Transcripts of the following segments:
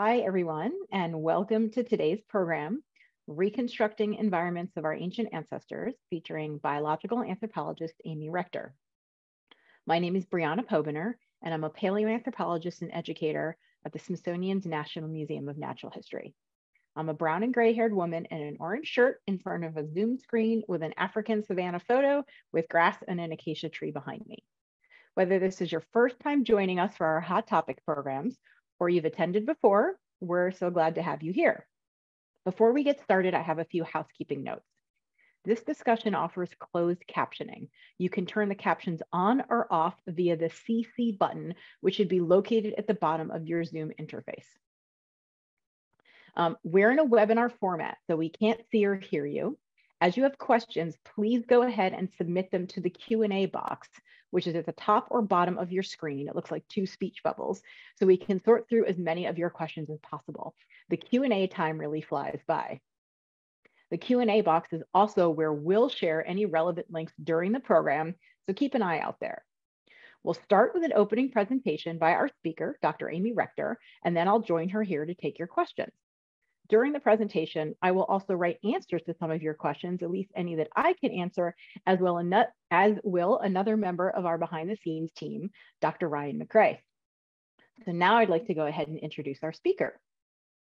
Hi, everyone, and welcome to today's program, Reconstructing Environments of Our Ancient Ancestors, featuring biological anthropologist Amy Rector. My name is Briana Pobiner, and I'm a paleoanthropologist and educator at the Smithsonian's National Museum of Natural History. I'm a brown and gray haired woman in an orange shirt in front of a Zoom screen with an African savanna photo with grass and an acacia tree behind me. Whether this is your first time joining us for our Hot Topic programs or you've attended before, we're so glad to have you here. Before we get started, I have a few housekeeping notes. This discussion offers closed captioning. You can turn the captions on or off via the CC button, which should be located at the bottom of your Zoom interface. Um, we're in a webinar format, so we can't see or hear you. As you have questions, please go ahead and submit them to the Q&A box, which is at the top or bottom of your screen. It looks like two speech bubbles, so we can sort through as many of your questions as possible. The Q&A time really flies by. The Q&A box is also where we'll share any relevant links during the program, so keep an eye out there. We'll start with an opening presentation by our speaker, Dr. Amy Rector, and then I'll join her here to take your questions. During the presentation, I will also write answers to some of your questions, at least any that I can answer, as well as will another member of our behind the scenes team, Dr. Ryan McRae. So now I'd like to go ahead and introduce our speaker.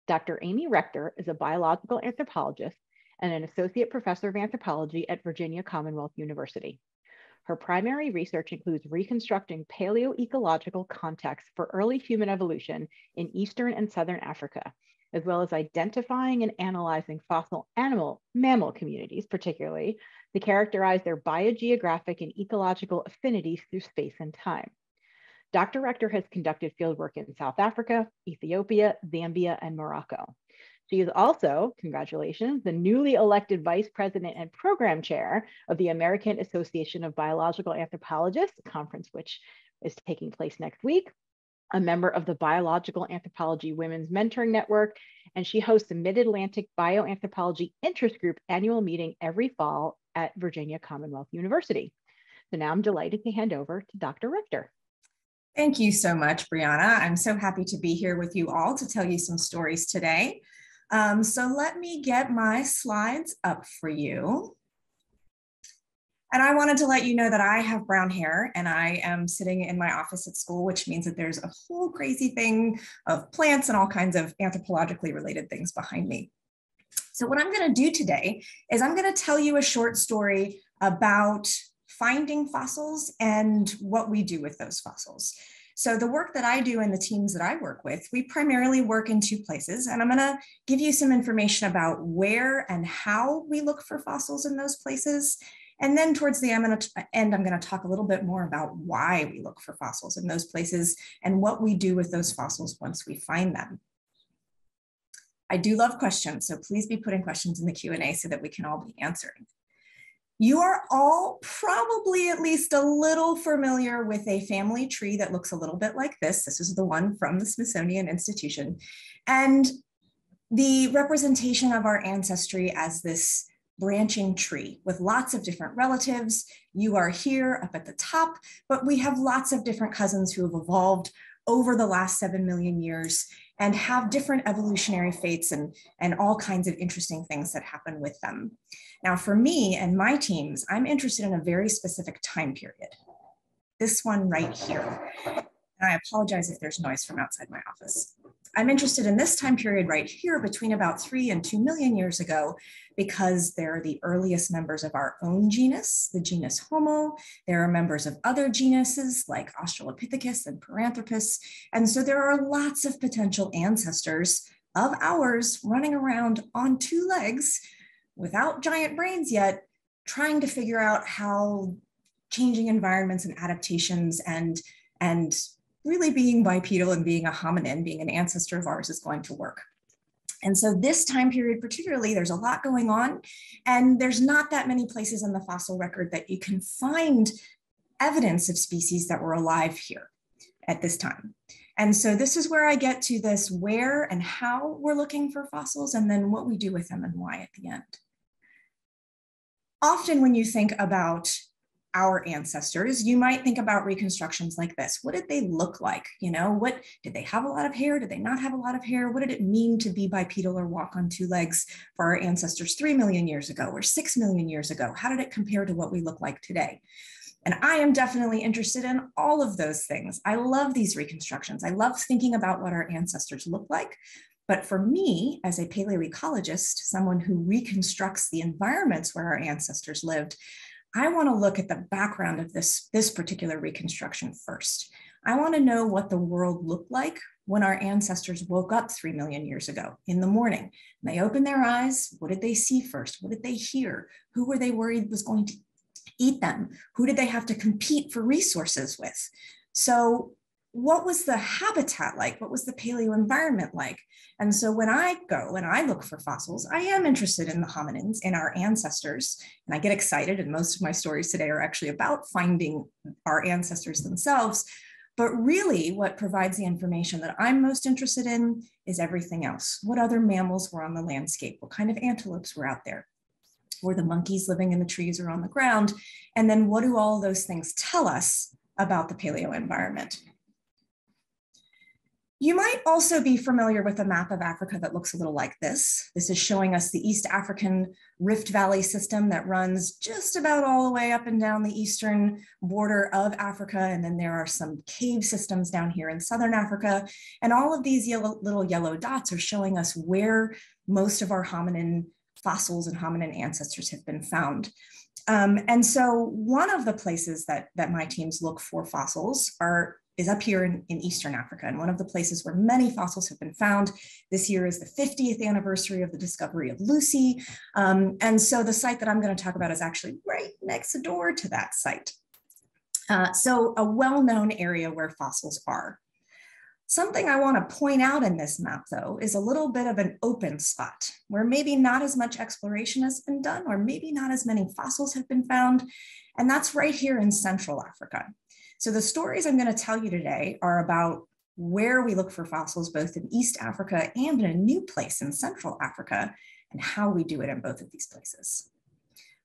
Dr. Amy Rector is a biological anthropologist and an associate professor of anthropology at Virginia Commonwealth University. Her primary research includes reconstructing paleoecological contexts for early human evolution in Eastern and Southern Africa, as well as identifying and analyzing fossil animal mammal communities, particularly to characterize their biogeographic and ecological affinities through space and time. Dr. Rector has conducted fieldwork in South Africa, Ethiopia, Zambia, and Morocco. She is also, congratulations, the newly elected vice president and program chair of the American Association of Biological Anthropologists, conference which is taking place next week, a member of the Biological Anthropology Women's Mentoring Network, and she hosts the Mid-Atlantic Bioanthropology Interest Group annual meeting every fall at Virginia Commonwealth University. So now I'm delighted to hand over to Dr. Rector. Thank you so much, Briana. I'm so happy to be here with you all to tell you some stories today. Um, so let me get my slides up for you. And I wanted to let you know that I have brown hair and I am sitting in my office at school, which means that there's a whole crazy thing of plants and all kinds of anthropologically related things behind me. So what I'm gonna do today is I'm gonna tell you a short story about finding fossils and what we do with those fossils. So the work that I do and the teams that I work with, we primarily work in two places. And I'm gonna give you some information about where and how we look for fossils in those places and then towards the end, I'm going to talk a little bit more about why we look for fossils in those places and what we do with those fossils once we find them. I do love questions, so please be putting questions in the Q&A so that we can all be answering. You are all probably at least a little familiar with a family tree that looks a little bit like this. This is the one from the Smithsonian Institution. And the representation of our ancestry as this branching tree with lots of different relatives. You are here up at the top, but we have lots of different cousins who have evolved over the last 7 million years and have different evolutionary fates and, and all kinds of interesting things that happen with them. Now, for me and my teams, I'm interested in a very specific time period. This one right here. And I apologize if there's noise from outside my office. I'm interested in this time period right here between about three and two million years ago, because they're the earliest members of our own genus, the genus Homo. There are members of other genuses like Australopithecus and Paranthropus. And so there are lots of potential ancestors of ours running around on two legs without giant brains yet, trying to figure out how changing environments and adaptations and, and really being bipedal and being a hominin, being an ancestor of ours is going to work. And so this time period particularly, there's a lot going on and there's not that many places in the fossil record that you can find evidence of species that were alive here at this time. And so this is where I get to this where and how we're looking for fossils and then what we do with them and why at the end. Often when you think about our ancestors, you might think about reconstructions like this. What did they look like? You know, what did they have a lot of hair? Did they not have a lot of hair? What did it mean to be bipedal or walk on two legs for our ancestors 3 million years ago or 6 million years ago? How did it compare to what we look like today? And I am definitely interested in all of those things. I love these reconstructions. I love thinking about what our ancestors look like. But for me, as a paleoecologist, someone who reconstructs the environments where our ancestors lived, I want to look at the background of this, this particular reconstruction first. I want to know what the world looked like when our ancestors woke up 3 million years ago in the morning. And they opened their eyes. What did they see first? What did they hear? Who were they worried was going to eat them? Who did they have to compete for resources with? So what was the habitat like? What was the paleo environment like? And so when I go and I look for fossils, I am interested in the hominins, in our ancestors, and I get excited. And most of my stories today are actually about finding our ancestors themselves. But really, what provides the information that I'm most interested in is everything else. What other mammals were on the landscape? What kind of antelopes were out there? Were the monkeys living in the trees or on the ground? And then what do all those things tell us about the paleo environment? You might also be familiar with a map of Africa that looks a little like this. This is showing us the East African Rift Valley system that runs just about all the way up and down the eastern border of Africa. And then there are some cave systems down here in Southern Africa. And all of these yellow, little yellow dots are showing us where most of our hominin fossils and hominin ancestors have been found. Um, and so one of the places that, that my teams look for fossils are is up here in, in Eastern Africa and one of the places where many fossils have been found. This year is the 50th anniversary of the discovery of Lucy. Um, and so the site that I'm gonna talk about is actually right next door to that site. Uh, so a well-known area where fossils are. Something I want to point out in this map, though, is a little bit of an open spot where maybe not as much exploration has been done, or maybe not as many fossils have been found. And that's right here in Central Africa. So the stories I'm going to tell you today are about where we look for fossils, both in East Africa and in a new place in Central Africa, and how we do it in both of these places.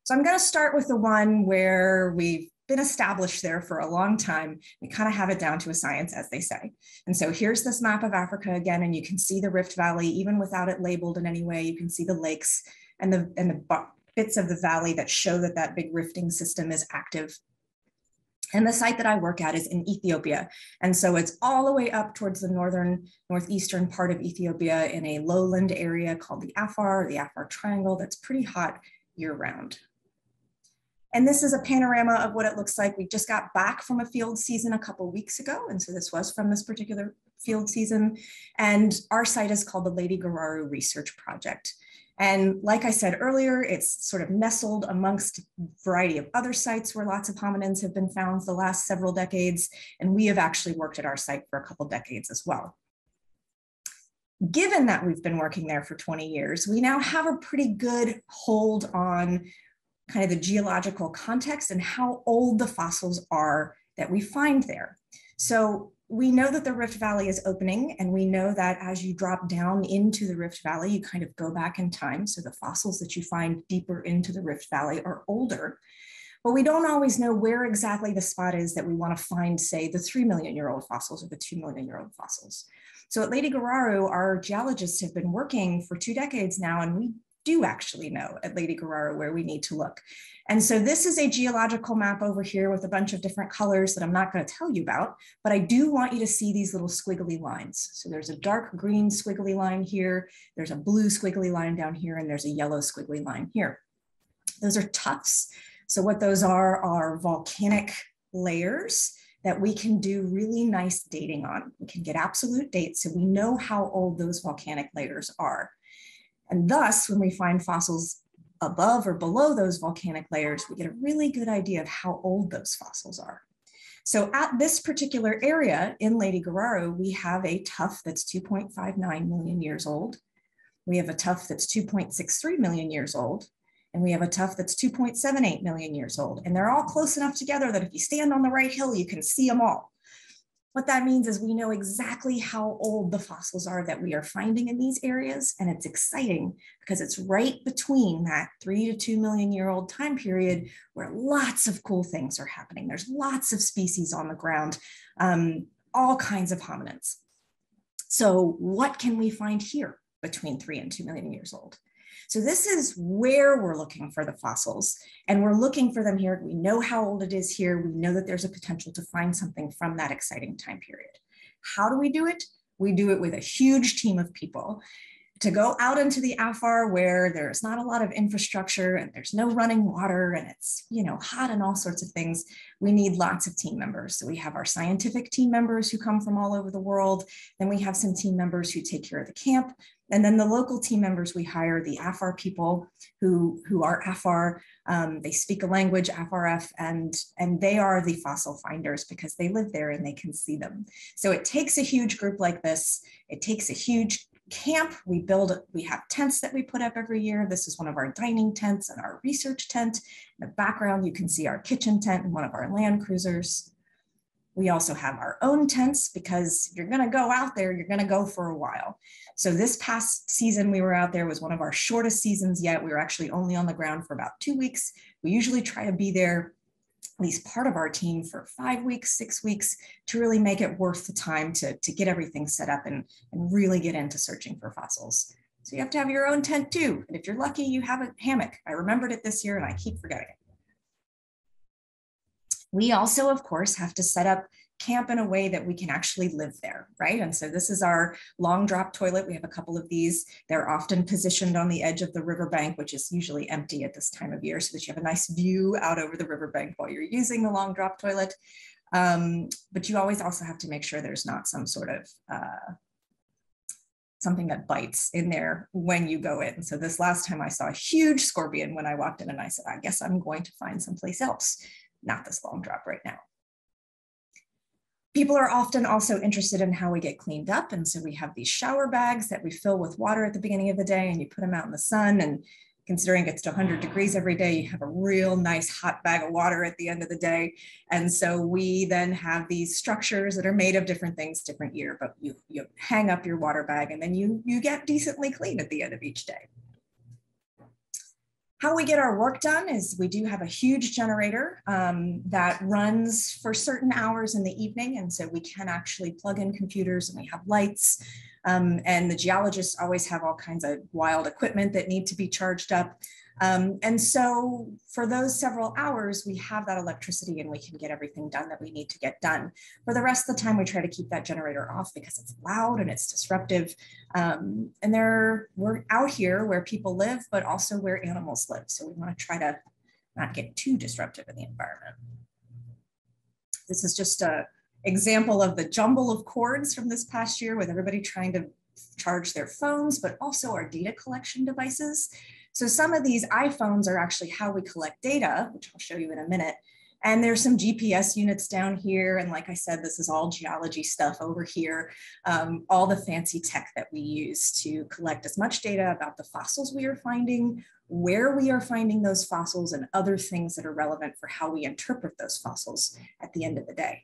So I'm going to start with the one where we've been established there for a long time. We kind of have it down to a science, as they say. And so here's this map of Africa again, and you can see the Rift Valley, even without it labeled in any way. You can see the lakes and the, and the bits of the valley that show that that big rifting system is active and the site that I work at is in Ethiopia. And so it's all the way up towards the northern, northeastern part of Ethiopia in a lowland area called the Afar, the Afar Triangle, that's pretty hot year round. And this is a panorama of what it looks like. We just got back from a field season a couple weeks ago. And so this was from this particular field season. And our site is called the Ledi-Geraru Research Project. And like I said earlier, it's sort of nestled amongst a variety of other sites where lots of hominins have been found the last several decades. And we have actually worked at our site for a couple decades as well. Given that we've been working there for 20 years, we now have a pretty good hold on kind of the geological context and how old the fossils are that we find there. So we know that the Rift Valley is opening, and we know that as you drop down into the Rift Valley, you kind of go back in time. So the fossils that you find deeper into the Rift Valley are older. But we don't always know where exactly the spot is that we want to find, say, the 3 million year old fossils or the 2 million year old fossils. So at Ledi-Geraru, our geologists have been working for two decades now, and we do actually know at Ledi-Geraru where we need to look. And so this is a geological map over here with a bunch of different colors that I'm not going to tell you about, but I do want you to see these little squiggly lines. So there's a dark green squiggly line here, there's a blue squiggly line down here, and there's a yellow squiggly line here. Those are tuffs. So what those are are volcanic layers that we can do really nice dating on. We can get absolute dates so we know how old those volcanic layers are. And thus, when we find fossils above or below those volcanic layers, we get a really good idea of how old those fossils are. So at this particular area in Ledi-Geraru, we have a tuff that's 2.59 million years old. We have a tuff that's 2.63 million years old. And we have a tuff that's 2.78 million years old. And they're all close enough together that if you stand on the right hill, you can see them all. What that means is we know exactly how old the fossils are that we are finding in these areas. And it's exciting because it's right between that three to two million year old time period where lots of cool things are happening. There's lots of species on the ground, um, all kinds of hominins. So what can we find here between three and two million years old? So this is where we're looking for the fossils and we're looking for them here. We know how old it is here. We know that there's a potential to find something from that exciting time period. How do we do it? We do it with a huge team of people to go out into the Afar where there's not a lot of infrastructure and there's no running water and it's you know hot and all sorts of things we need lots of team members so we have our scientific team members who come from all over the world then we have some team members who take care of the camp and then the local team members, we hire the Afar people who, who are Afar. Um, they speak a language, Afaraf, and, and they are the fossil finders because they live there and they can see them. So it takes a huge group like this. It takes a huge camp. We build, we have tents that we put up every year. This is one of our dining tents and our research tent. In the background, you can see our kitchen tent and one of our land cruisers. We also have our own tents because you're going to go out there, you're going to go for a while. So this past season we were out there was one of our shortest seasons yet. We were actually only on the ground for about two weeks. We usually try to be there at least part of our team for five weeks, six weeks to really make it worth the time to, to get everything set up and, and really get into searching for fossils. So you have to have your own tent too. And if you're lucky, you have a hammock. I remembered it this year and I keep forgetting it. We also, of course, have to set up camp in a way that we can actually live there, right? And so this is our long drop toilet. We have a couple of these. They're often positioned on the edge of the riverbank, which is usually empty at this time of year so that you have a nice view out over the riverbank while you're using the long drop toilet. Um, but you always also have to make sure there's not some sort of uh, something that bites in there when you go in. So this last time I saw a huge scorpion when I walked in and I said, I guess I'm going to find someplace else, not this long drop right now. People are often also interested in how we get cleaned up. And so we have these shower bags that we fill with water at the beginning of the day and you put them out in the sun. And considering it's 100 degrees every day, you have a real nice hot bag of water at the end of the day. And so we then have these structures that are made of different things different year, but you, you hang up your water bag and then you, you get decently clean at the end of each day. How we get our work done is we do have a huge generator um, that runs for certain hours in the evening. And so we can actually plug in computers and we have lights. Um, and the geologists always have all kinds of wild equipment that need to be charged up. Um, and so for those several hours, we have that electricity and we can get everything done that we need to get done. For the rest of the time, we try to keep that generator off because it's loud and it's disruptive. Um, and there, we're out here where people live, but also where animals live. So we want to try to not get too disruptive in the environment. This is just a example of the jumble of cords from this past year with everybody trying to charge their phones, but also our data collection devices. So some of these iPhones are actually how we collect data, which I'll show you in a minute. And there's some GPS units down here. And like I said, this is all geology stuff over here, um, all the fancy tech that we use to collect as much data about the fossils we are finding, where we are finding those fossils, and other things that are relevant for how we interpret those fossils at the end of the day.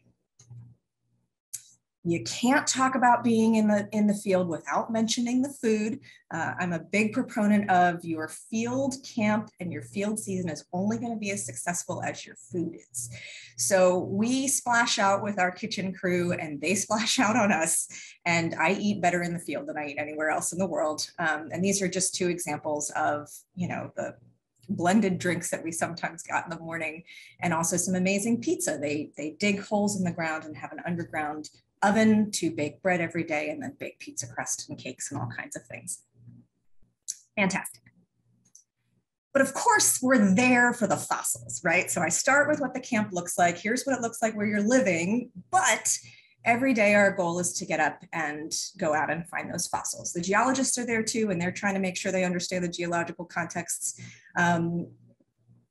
You can't talk about being in the in the field without mentioning the food. Uh, I'm a big proponent of your field camp and your field season is only going to be as successful as your food is. So we splash out with our kitchen crew and they splash out on us. And I eat better in the field than I eat anywhere else in the world. Um, and these are just two examples of you know the blended drinks that we sometimes got in the morning and also some amazing pizza they they dig holes in the ground and have an underground oven to bake bread every day and then bake pizza crust and cakes and all kinds of things. Fantastic. But of course, we're there for the fossils, right? So I start with what the camp looks like. Here's what it looks like where you're living. But every day, our goal is to get up and go out and find those fossils. The geologists are there too, and they're trying to make sure they understand the geological contexts. Um,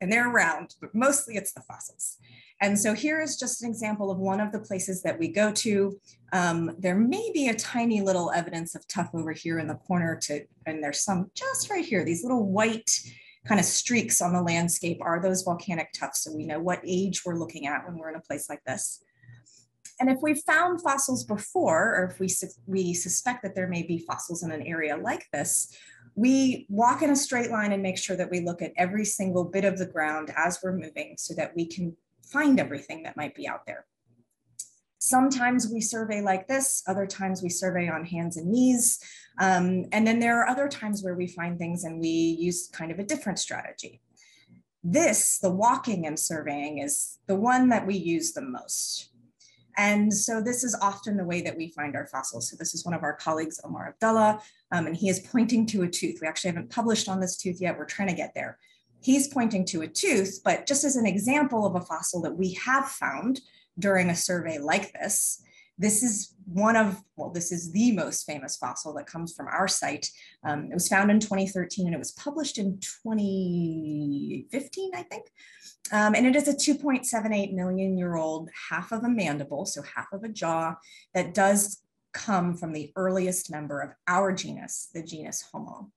and they're around, but mostly it's the fossils. And so here is just an example of one of the places that we go to. Um, there may be a tiny little evidence of tuff over here in the corner to, and there's some just right here, these little white kind of streaks on the landscape are those volcanic tuffs. So we know what age we're looking at when we're in a place like this. And if we've found fossils before, or if we, we suspect that there may be fossils in an area like this, we walk in a straight line and make sure that we look at every single bit of the ground as we're moving so that we can find everything that might be out there. Sometimes we survey like this, other times we survey on hands and knees. Um, and then there are other times where we find things and we use kind of a different strategy. This, the walking and surveying, is the one that we use the most. And so this is often the way that we find our fossils. So this is one of our colleagues, Omar Abdullah, um, and he is pointing to a tooth. We actually haven't published on this tooth yet. We're trying to get there. He's pointing to a tooth, but just as an example of a fossil that we have found during a survey like this, this is one of, well, this is the most famous fossil that comes from our site. Um, it was found in 2013 and it was published in 2015, I think. Um, and it is a 2.78 million year old half of a mandible, so half of a jaw, that does come from the earliest member of our genus, the genus Homo.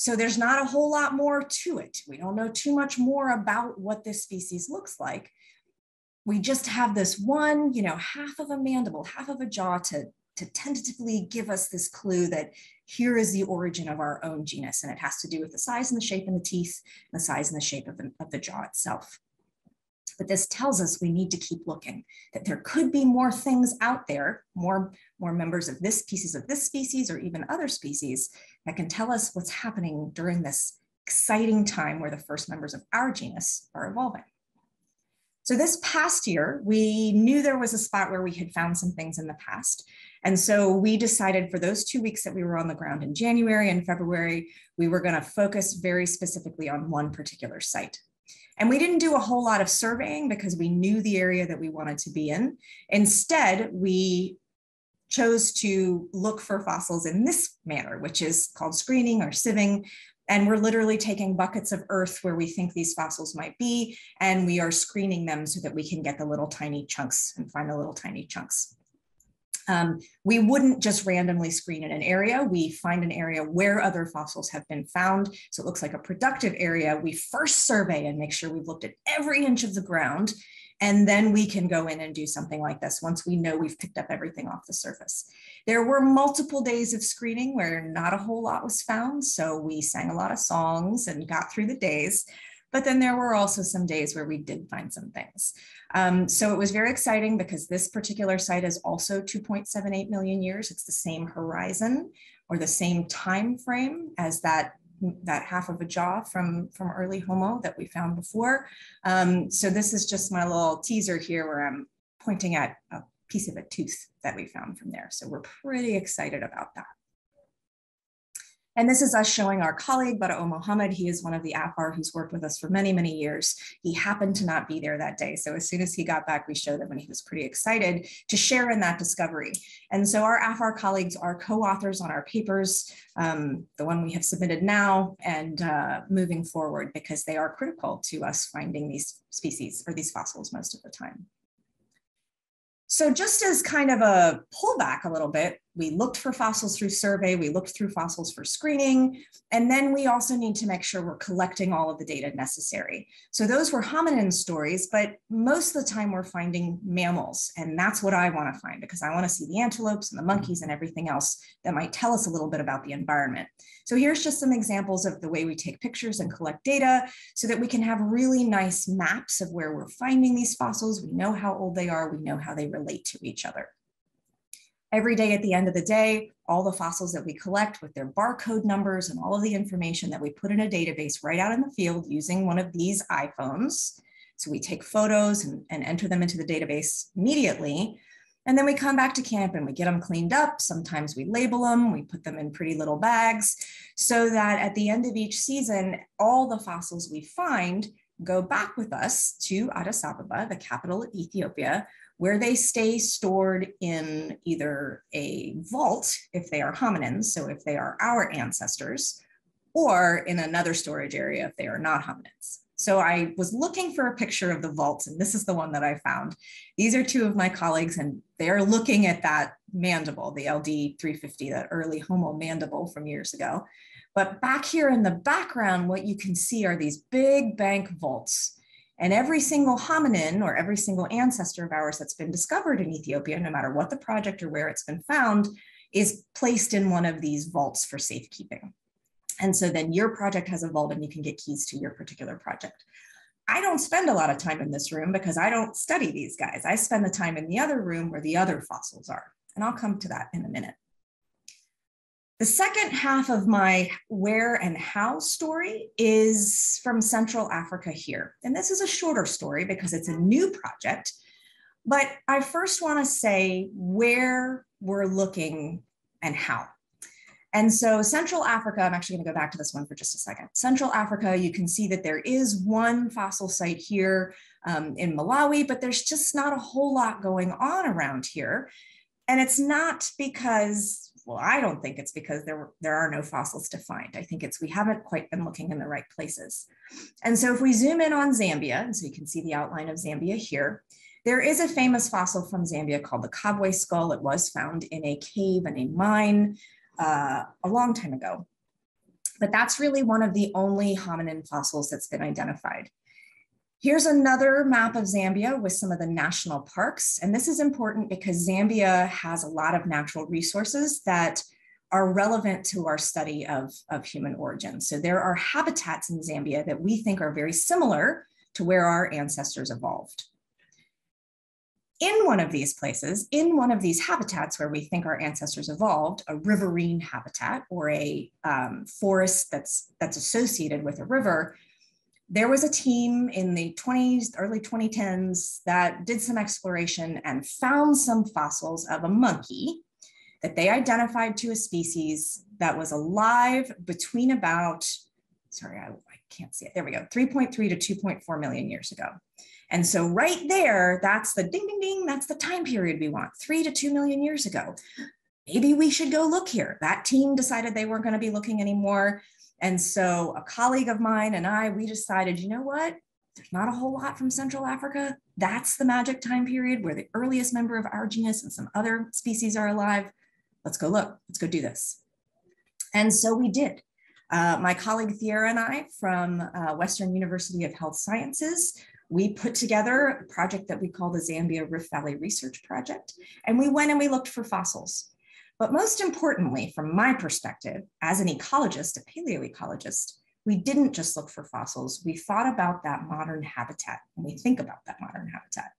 So there's not a whole lot more to it. We don't know too much more about what this species looks like. We just have this one, you know, half of a mandible, half of a jaw to, to tentatively give us this clue that here is the origin of our own genus. And it has to do with the size and the shape and the teeth, and the size and the shape of the, of the jaw itself. But this tells us we need to keep looking, that there could be more things out there, more, more members of this species of this species or even other species that can tell us what's happening during this exciting time where the first members of our genus are evolving. So this past year, we knew there was a spot where we had found some things in the past. And so we decided for those two weeks that we were on the ground in January and February, we were going to focus very specifically on one particular site. And we didn't do a whole lot of surveying because we knew the area that we wanted to be in. Instead, we chose to look for fossils in this manner, which is called screening or sieving. And we're literally taking buckets of earth where we think these fossils might be, and we are screening them so that we can get the little tiny chunks and find the little tiny chunks. Um, we wouldn't just randomly screen in an area. We find an area where other fossils have been found. So it looks like a productive area. We first survey and make sure we've looked at every inch of the ground. And then we can go in and do something like this once we know we've picked up everything off the surface. There were multiple days of screening where not a whole lot was found. So we sang a lot of songs and got through the days. But then there were also some days where we did find some things. Um, so it was very exciting because this particular site is also 2.78 million years. It's the same horizon or the same time frame as that that half of a jaw from from early Homo that we found before. Um, so this is just my little teaser here where I'm pointing at a piece of a tooth that we found from there. So we're pretty excited about that. And this is us showing our colleague, Badao Mohammed. He is one of the AFAR who's worked with us for many, many years. He happened to not be there that day. So as soon as he got back, we showed him and he was pretty excited to share in that discovery. And so our AFAR colleagues are co-authors on our papers, um, the one we have submitted now and uh, moving forward because they are critical to us finding these species or these fossils most of the time. So just as kind of a pullback a little bit, we looked for fossils through survey, we looked through fossils for screening, and then we also need to make sure we're collecting all of the data necessary. So those were hominin stories, but most of the time we're finding mammals, and that's what I wanna find because I wanna see the antelopes and the mm-hmm. monkeys and everything else that might tell us a little bit about the environment. So here's just some examples of the way we take pictures and collect data so that we can have really nice maps of where we're finding these fossils. We know how old they are, we know how they relate to each other. Every day at the end of the day, all the fossils that we collect with their barcode numbers and all of the information that we put in a database right out in the field using one of these iPhones. So we take photos and, and enter them into the database immediately. And then we come back to camp and we get them cleaned up. Sometimes we label them, we put them in pretty little bags so that at the end of each season, all the fossils we find go back with us to Addis Ababa, the capital of Ethiopia, where they stay stored in either a vault if they are hominins, so if they are our ancestors, or in another storage area if they are not hominins. So I was looking for a picture of the vaults, and this is the one that I found. These are two of my colleagues, and they're looking at that mandible, the LD 350, that early Homo mandible from years ago. But back here in the background, what you can see are these big bank vaults. And every single hominin or every single ancestor of ours that's been discovered in Ethiopia, no matter what the project or where it's been found, is placed in one of these vaults for safekeeping. And so then your project has a vault and you can get keys to your particular project. I don't spend a lot of time in this room because I don't study these guys. I spend the time in the other room where the other fossils are. And I'll come to that in a minute. The second half of my where and how story is from Central Africa here. And this is a shorter story because it's a new project. But I first want to say where we're looking and how. And so Central Africa, I'm actually going to go back to this one for just a second. Central Africa, you can see that there is one fossil site here um, in Malawi, but there's just not a whole lot going on around here. And it's not because well, I don't think it's because there, there are no fossils to find. I think it's we haven't quite been looking in the right places. And so if we zoom in on Zambia, and so you can see the outline of Zambia here, there is a famous fossil from Zambia called the Kabwe skull. It was found in a cave and a mine uh, a long time ago. But that's really one of the only hominin fossils that's been identified. Here's another map of Zambia with some of the national parks. And this is important because Zambia has a lot of natural resources that are relevant to our study of, of human origins. So there are habitats in Zambia that we think are very similar to where our ancestors evolved. In one of these places, in one of these habitats where we think our ancestors evolved, a riverine habitat or a um, forest that's, that's associated with a river, there was a team in the 20s, early 2010s that did some exploration and found some fossils of a monkey that they identified to a species that was alive between about, sorry, I, I can't see it. There we go, 3.3 to 2.4 million years ago. And so right there, that's the ding, ding, ding, that's the time period we want, three to two million years ago. Maybe we should go look here. That team decided they weren't going to be looking anymore. And so a colleague of mine and I, we decided, you know what? There's not a whole lot from Central Africa. That's the magic time period where the earliest member of our genus and some other species are alive. Let's go look, let's go do this. And so we did. Uh, my colleague Thierry and I from uh, Western University of Health Sciences, we put together a project that we call the Zambia Rift Valley Research Project. And we went and we looked for fossils. But most importantly, from my perspective, as an ecologist, a paleoecologist, we didn't just look for fossils, we thought about that modern habitat and we think about that modern habitat.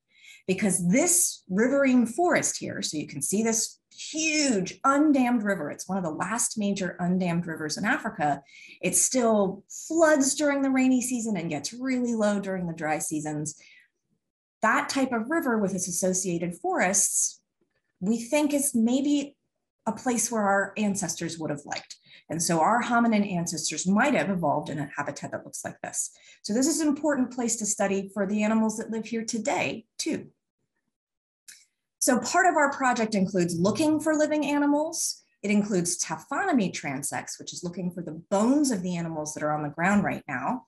Because this riverine forest here, so you can see this huge undammed river, it's one of the last major undammed rivers in Africa. It still floods during the rainy season and gets really low during the dry seasons. That type of river with its associated forests, we think is maybe a place where our ancestors would have liked. And so our hominin ancestors might have evolved in a habitat that looks like this. So this is an important place to study for the animals that live here today too. So part of our project includes looking for living animals. It includes taphonomy transects, which is looking for the bones of the animals that are on the ground right now,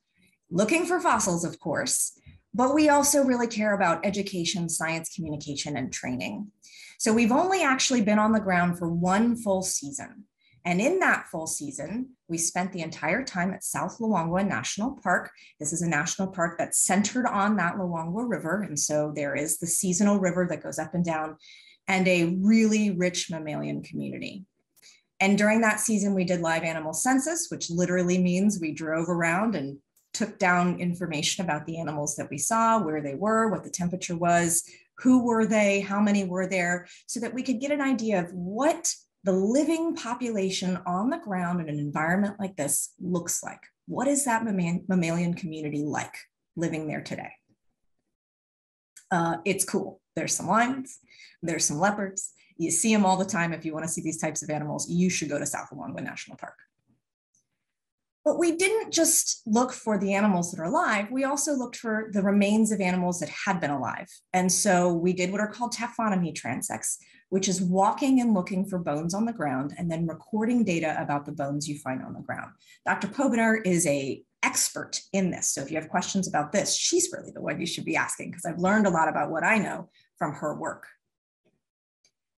looking for fossils, of course, but we also really care about education, science communication, and training. So we've only actually been on the ground for one full season. And in that full season, we spent the entire time at South Luangwa National Park. This is a national park that's centered on that Luangwa River. And so there is the seasonal river that goes up and down and a really rich mammalian community. And during that season, we did live animal census, which literally means we drove around and took down information about the animals that we saw, where they were, what the temperature was, who were they, how many were there, so that we could get an idea of what the living population on the ground in an environment like this looks like. What is that mammalian community like living there today? Uh, it's cool. There's some lions, there's some leopards. You see them all the time. If you want to see these types of animals, you should go to South Luangwa National Park. But we didn't just look for the animals that are alive, we also looked for the remains of animals that had been alive. And so we did what are called taphonomy transects, which is walking and looking for bones on the ground and then recording data about the bones you find on the ground. Dr. Pobiner is a expert in this. So if you have questions about this, she's really the one you should be asking because I've learned a lot about what I know from her work.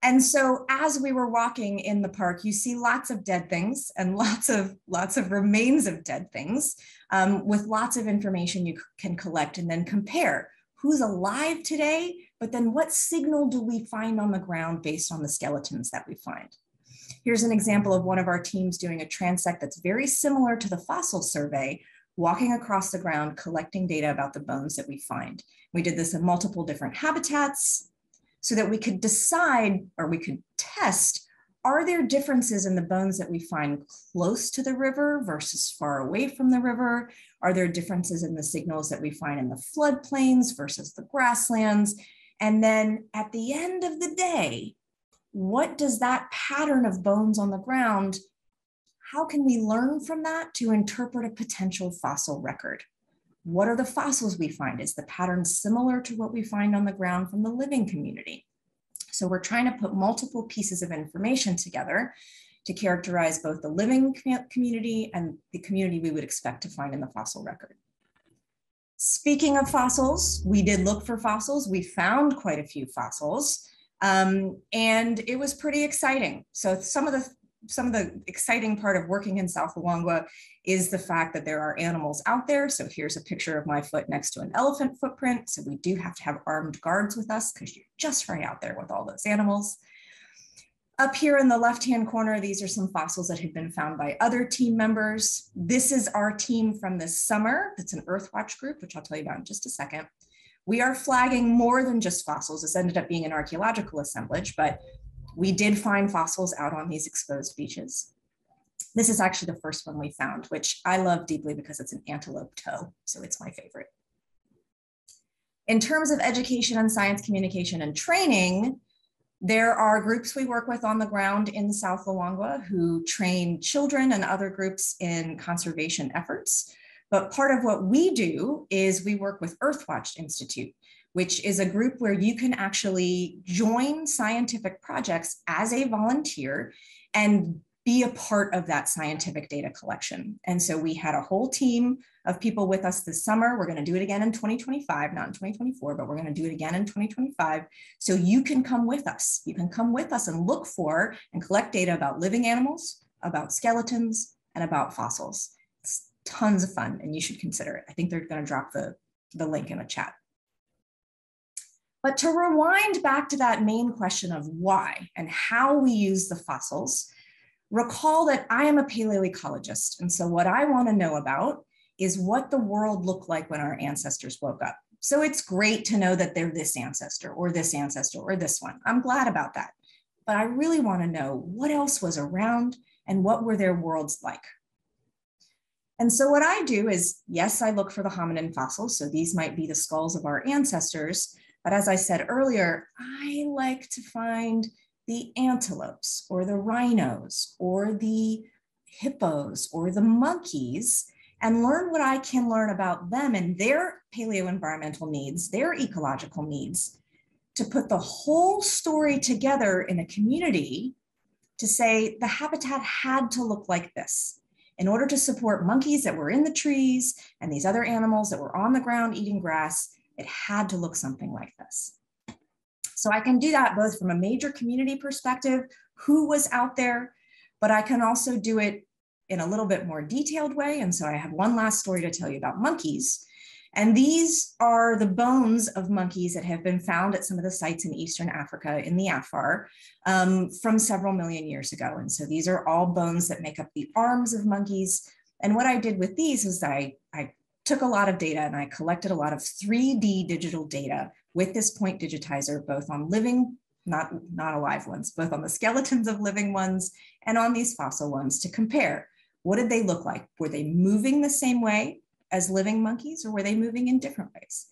And so as we were walking in the park, you see lots of dead things and lots of lots of remains of dead things um, with lots of information you can collect and then compare who's alive today, but then what signal do we find on the ground based on the skeletons that we find? Here's an example of one of our teams doing a transect that's very similar to the fossil survey, walking across the ground, collecting data about the bones that we find. We did this in multiple different habitats so that we could decide or we could test, are there differences in the bones that we find close to the river versus far away from the river? Are there differences in the signals that we find in the floodplains versus the grasslands? And then at the end of the day, what does that pattern of bones on the ground, how can we learn from that to interpret a potential fossil record? What are the fossils we find? Is the pattern similar to what we find on the ground from the living community? So we're trying to put multiple pieces of information together to characterize both the living community and the community we would expect to find in the fossil record. Speaking of fossils, we did look for fossils. We found quite a few fossils. Um, and it was pretty exciting. So some of the some of the exciting part of working in South Luangwa is the fact that there are animals out there. So here's a picture of my foot next to an elephant footprint. So we do have to have armed guards with us because you're just right out there with all those animals. Up here in the left-hand corner, these are some fossils that have been found by other team members. This is our team from this summer. That's an Earthwatch group, which I'll tell you about in just a second. We are flagging more than just fossils. This ended up being an archaeological assemblage, but we did find fossils out on these exposed beaches. This is actually the first one we found, which I love deeply because it's an antelope toe, so it's my favorite. In terms of education and science communication and training, there are groups we work with on the ground in South Luangwa who train children and other groups in conservation efforts. But part of what we do is we work with Earthwatch Institute, which is a group where you can actually join scientific projects as a volunteer and be a part of that scientific data collection. And so we had a whole team of people with us this summer. We're going to do it again in 2025, not in 2024, but we're going to do it again in 2025. So you can come with us. You can come with us and look for and collect data about living animals, about skeletons, and about fossils It's tons of fun and you should consider it. I think they're going to drop the, the link in the chat. But to rewind back to that main question of why and how we use the fossils, recall that I am a paleoecologist. And so what I want to know about is what the world looked like when our ancestors woke up. So it's great to know that they're this ancestor or this ancestor or this one. I'm glad about that. But I really want to know what else was around and what were their worlds like. And so what I do is, yes, I look for the hominin fossils. So these might be the skulls of our ancestors. But as I said earlier, I like to find the antelopes or the rhinos or the hippos or the monkeys and learn what I can learn about them and their paleo environmental needs, their ecological needs, to put the whole story together in a community to say the habitat had to look like this in order to support monkeys that were in the trees and these other animals that were on the ground eating grass, it had to look something like this. So I can do that both from a major community perspective, who was out there, but I can also do it in a little bit more detailed way. And so I have one last story to tell you about monkeys. And these are the bones of monkeys that have been found at some of the sites in Eastern Africa in the Afar um, from several million years ago. And so these are all bones that make up the arms of monkeys. And what I did with these was I, I took a lot of data and I collected a lot of 3D digital data with this point digitizer, both on living, not, not alive ones, both on the skeletons of living ones and on these fossil ones to compare. What did they look like? Were they moving the same way? as living monkeys or were they moving in different ways?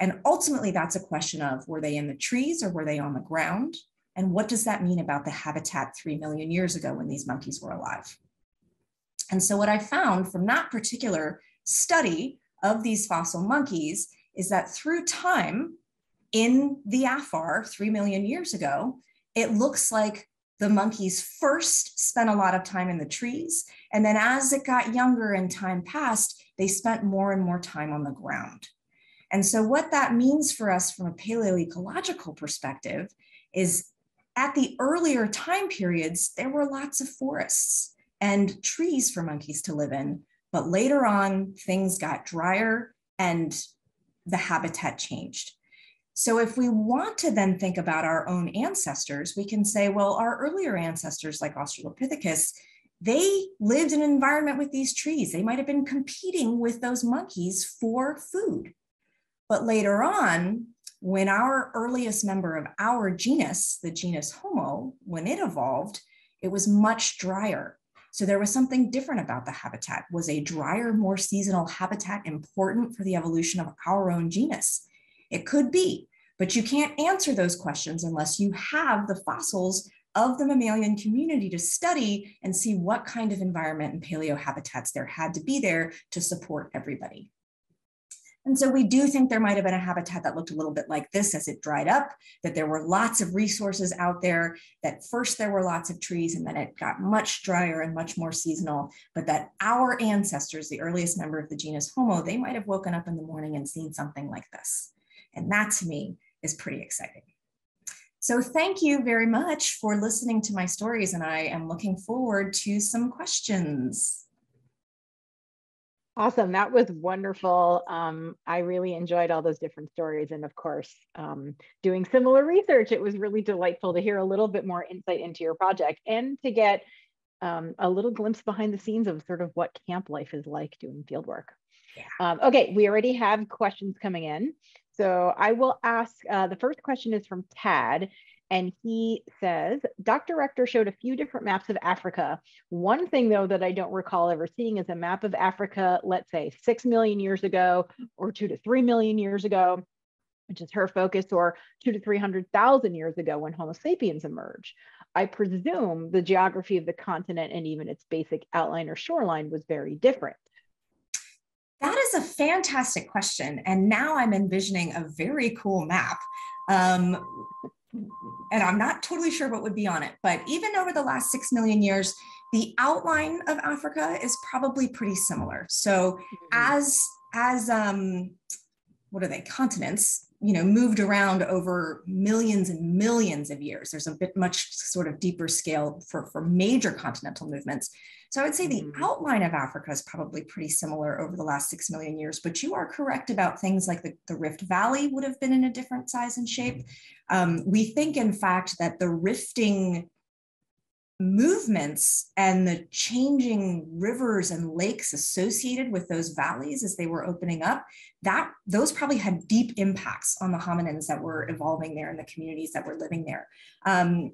And ultimately, that's a question of were they in the trees or were they on the ground? And what does that mean about the habitat 3 million years ago when these monkeys were alive? And so, what I found from that particular study of these fossil monkeys is that through time in the Afar 3 million years ago, it looks like the monkeys first spent a lot of time in the trees. And then as it got younger and time passed, they spent more and more time on the ground. And so, what that means for us from a paleoecological perspective is at the earlier time periods, there were lots of forests and trees for monkeys to live in. But later on, things got drier and the habitat changed. So, if we want to then think about our own ancestors, we can say, well, our earlier ancestors, like Australopithecus, they lived in an environment with these trees. They might have been competing with those monkeys for food. But later on, when our earliest member of our genus, the genus Homo, when it evolved, it was much drier. So there was something different about the habitat. Was a drier, more seasonal habitat important for the evolution of our own genus? It could be, but you can't answer those questions unless you have the fossils of the mammalian community to study and see what kind of environment and paleo habitats there had to be there to support everybody. And so we do think there might have been a habitat that looked a little bit like this as it dried up, that there were lots of resources out there, that first there were lots of trees and then it got much drier and much more seasonal, but that our ancestors, the earliest member of the genus Homo, they might have woken up in the morning and seen something like this. And that to me is pretty exciting. So thank you very much for listening to my stories and I am looking forward to some questions. Awesome. That was wonderful. Um, I really enjoyed all those different stories. And of course, um, doing similar research, it was really delightful to hear a little bit more insight into your project and to get um, a little glimpse behind the scenes of sort of what camp life is like doing field work. Yeah. Um, okay, we already have questions coming in. So I will ask, uh, the first question is from Tad. And he says, Dr. Rector showed a few different maps of Africa. One thing, though, that I don't recall ever seeing is a map of Africa, let's say six million years ago, or two to three million years ago, which is her focus, or two to 300,000 years ago when Homo sapiens emerged. I presume the geography of the continent and even its basic outline or shoreline was very different. That is a fantastic question. And now I'm envisioning a very cool map. Um, and I'm not totally sure what would be on it, but even over the last six million years, the outline of Africa is probably pretty similar. So mm-hmm. as as um, what are they continents you know moved around over millions and millions of years there's a bit much sort of deeper scale for for major continental movements so I would say the mm-hmm. outline of Africa is probably pretty similar over the last six million years, but you are correct about things like the, the Rift Valley would have been in a different size and shape. Um, we think, in fact, that the rifting movements and the changing rivers and lakes associated with those valleys as they were opening up that those probably had deep impacts on the hominins that were evolving there and the communities that were living there um,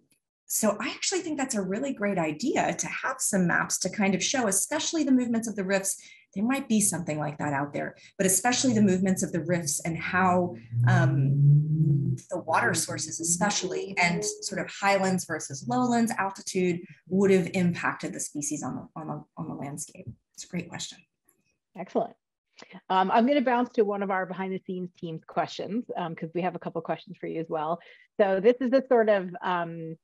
so I actually think that's a really great idea to have some maps to kind of show, especially the movements of the rifts. There might be something like that out there, but especially the movements of the rifts and how um, the water sources, especially, and sort of highlands versus lowlands altitude would have impacted the species on the, on the, on the landscape. It's a great question. Excellent. Um, I'm going to bounce to one of our behind the scenes teams questions because um, we have a couple questions for you as well. So this is a sort of um,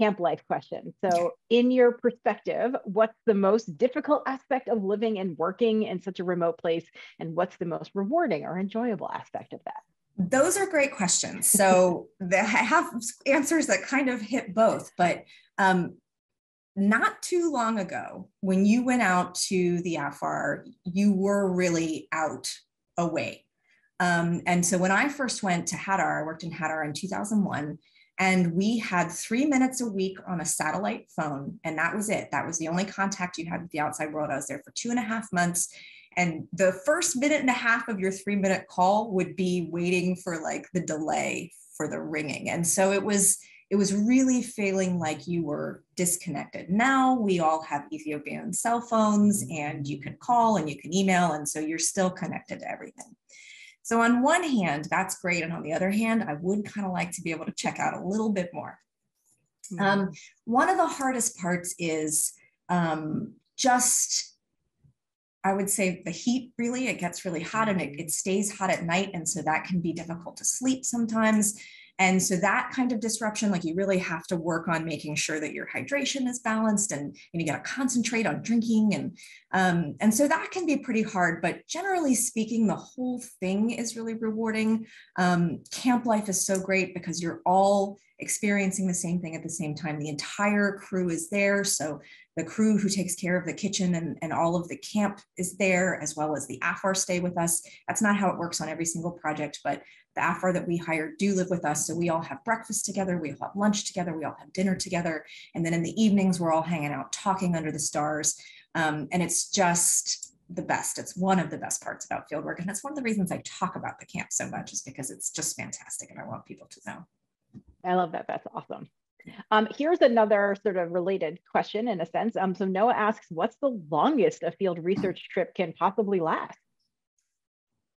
camp life question. So, in your perspective, what's the most difficult aspect of living and working in such a remote place? And what's the most rewarding or enjoyable aspect of that? Those are great questions. So, I have answers that kind of hit both, but um, not too long ago, when you went out to the Afar, you were really out away. Um, and so when I first went to Hadar, I worked in Hadar in 2001 and we had three minutes a week on a satellite phone, and that was it. That was the only contact you had with the outside world. I was there for two and a half months. And the first minute and a half of your three minute call would be waiting for like the delay for the ringing. And so it was, it was really feeling like you were disconnected. Now we all have Ethiopian cell phones and you can call and you can email. And so you're still connected to everything. So on one hand, that's great. And on the other hand, I would kind of like to be able to check out a little bit more. Mm-hmm. Um, one of the hardest parts is um, just, I would say the heat really, it gets really hot and it, it stays hot at night. And so that can be difficult to sleep sometimes. And so that kind of disruption, like you really have to work on making sure that your hydration is balanced and you, got to concentrate on drinking. And, um, and so that can be pretty hard, but generally speaking, the whole thing is really rewarding. Um, camp life is so great because you're all experiencing the same thing at the same time. The entire crew is there. So the crew who takes care of the kitchen and, and all of the camp is there, as well as the AFAR stay with us. That's not how it works on every single project, but the AFAR that we hire do live with us. So we all have breakfast together, we all have lunch together, we all have dinner together. And then in the evenings, we're all hanging out, talking under the stars. Um, and it's just the best. It's one of the best parts about fieldwork. And that's one of the reasons I talk about the camp so much is because it's just fantastic and I want people to know. I love that. That's awesome. Um, here's another sort of related question in a sense. Um, so Noah asks, what's the longest a field research trip can possibly last?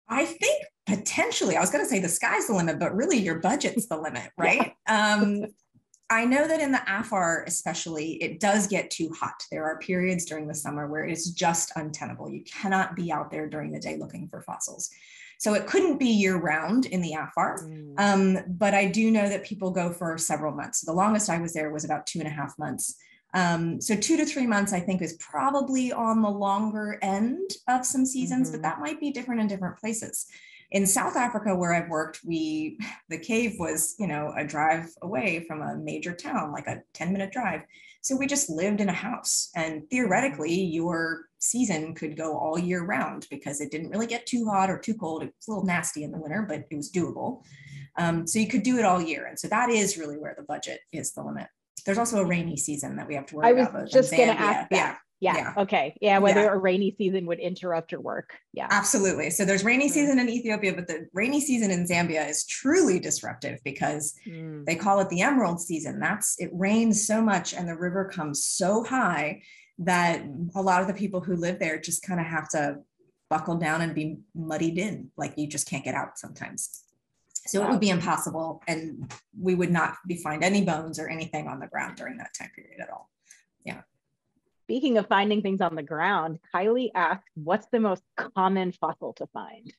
I think potentially, I was going to say the sky's the limit, but really your budget's the limit, right? Yeah. um, I know that in the AFAR, especially, it does get too hot. There are periods during the summer where it's just untenable. You cannot be out there during the day looking for fossils. So it couldn't be year round in the AFAR. Mm. Um, but I do know that people go for several months. The longest I was there was about two and a half months. Um, so two to three months, I think, is probably on the longer end of some seasons, mm-hmm. but that might be different in different places. In South Africa, where I've worked, we the cave was, you know, a drive away from a major town, like a 10 minute drive. So we just lived in a house. And theoretically, your season could go all year round because it didn't really get too hot or too cold. It was a little nasty in the winter, but it was doable. Um, so you could do it all year. And so that is really where the budget is the limit. There's also a rainy season that we have to worry about. I was just going to ask that. Yeah. Yeah. yeah. Okay. Yeah. Whether yeah. a rainy season would interrupt your work. Yeah. Absolutely. So there's rainy mm. season in Ethiopia, but the rainy season in Zambia is truly disruptive because mm. they call it the emerald season. That's it rains so much and the river comes so high that a lot of the people who live there just kind of have to buckle down and be muddied in. Like you just can't get out sometimes. So wow. it would be impossible and we would not be find any bones or anything on the ground during that time period at all. Yeah. Speaking of finding things on the ground, Kylie asked, what's the most common fossil to find?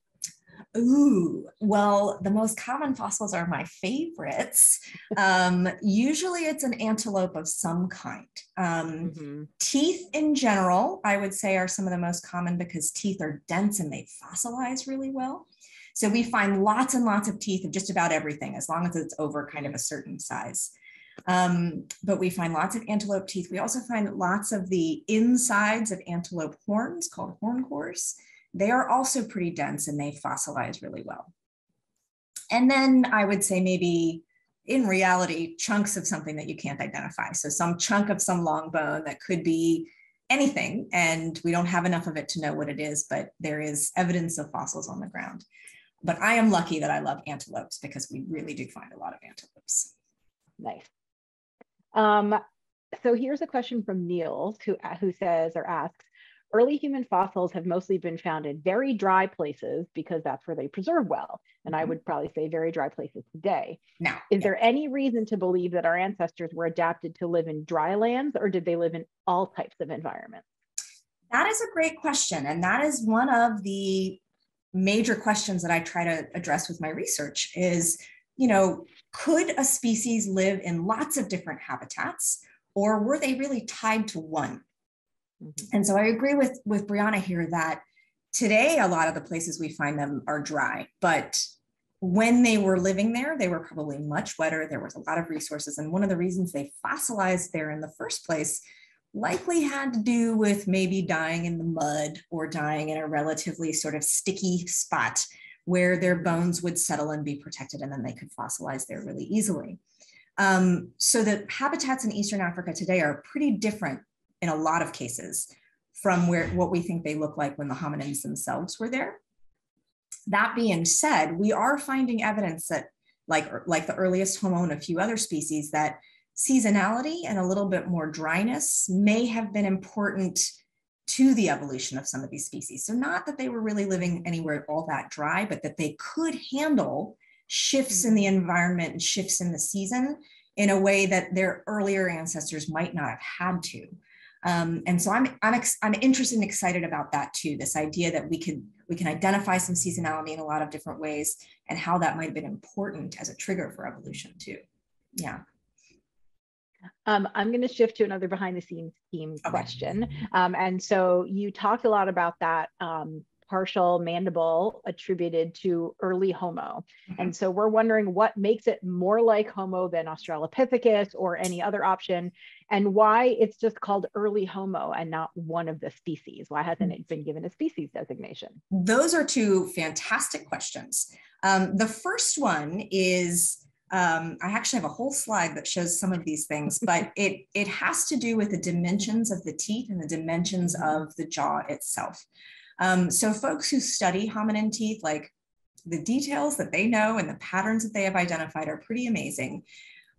Ooh, well, the most common fossils are my favorites. Um, usually it's an antelope of some kind. Um, mm-hmm. Teeth in general, I would say, are some of the most common because teeth are dense and they fossilize really well. So we find lots and lots of teeth of just about everything, as long as it's over kind of a certain size. Um, but we find lots of antelope teeth. We also find lots of the insides of antelope horns called horn cores. They are also pretty dense and they fossilize really well. And then I would say maybe in reality, chunks of something that you can't identify. So some chunk of some long bone that could be anything, and we don't have enough of it to know what it is, but there is evidence of fossils on the ground. But I am lucky that I love antelopes because we really do find a lot of antelopes. Nice. Um, so here's a question from Niels who, who says or asks, early human fossils have mostly been found in very dry places because that's where they preserve well. And mm-hmm. I would probably say very dry places today. Now, is yeah. there any reason to believe that our ancestors were adapted to live in dry lands or did they live in all types of environments? That is a great question. And that is one of the major questions that I try to address with my research is you know, could a species live in lots of different habitats or were they really tied to one? Mm-hmm. And so I agree with, with Briana here that today a lot of the places we find them are dry, but when they were living there, they were probably much wetter. There was a lot of resources. And one of the reasons they fossilized there in the first place likely had to do with maybe dying in the mud or dying in a relatively sort of sticky spot where their bones would settle and be protected, and then they could fossilize there really easily. Um, so the habitats in Eastern Africa today are pretty different in a lot of cases from where what we think they look like when the hominins themselves were there. That being said, we are finding evidence that, like, like the earliest Homo and a few other species, that seasonality and a little bit more dryness may have been important to the evolution of some of these species. So, not that they were really living anywhere all that dry, but that they could handle shifts in the mm-hmm. environment and shifts in the season in a way that their earlier ancestors might not have had to. Um, and so I'm, I'm, I'm interested and excited about that too, this idea that we could we can identify some seasonality in a lot of different ways and how that might have been important as a trigger for evolution too. Yeah. Um, I'm going to shift to another behind the scenes team okay. question. Um, and so you talked a lot about that um, partial mandible attributed to early Homo. Mm-hmm. And so we're wondering what makes it more like Homo than Australopithecus or any other option, and why it's just called early Homo and not one of the species. Why hasn't it been given a species designation? Those are two fantastic questions. Um, the first one is um, I actually have a whole slide that shows some of these things, but it, it has to do with the dimensions of the teeth and the dimensions mm-hmm. of the jaw itself. Um, so folks who study hominin teeth, like the details that they know and the patterns that they have identified are pretty amazing.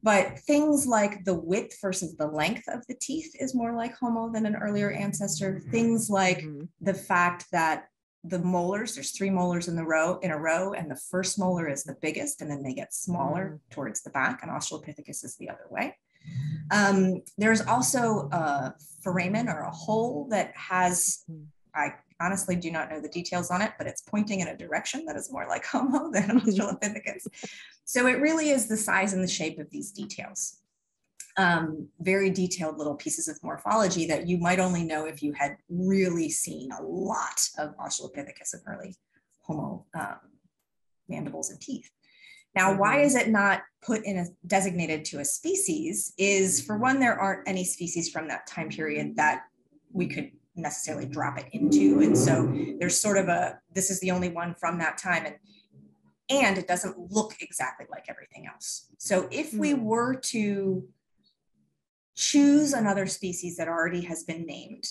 But things like the width versus the length of the teeth is more like Homo than an earlier ancestor. Things like mm-hmm. the fact that the molars, there's three molars in the row in a row, and the first molar is the biggest, and then they get smaller mm. towards the back, and Australopithecus is the other way. Um, there's also a foramen or a hole that has, mm. I honestly do not know the details on it, but it's pointing in a direction that is more like Homo than Australopithecus. so it really is the size and the shape of these details um, very detailed little pieces of morphology that you might only know if you had really seen a lot of Australopithecus and early Homo um, mandibles and teeth. Now, mm-hmm. why is it not put in a designated to a species? Is for one, there aren't any species from that time period that we could necessarily drop it into, and so there's sort of a this is the only one from that time, and and it doesn't look exactly like everything else. So if we hmm. were to choose another species that already has been named.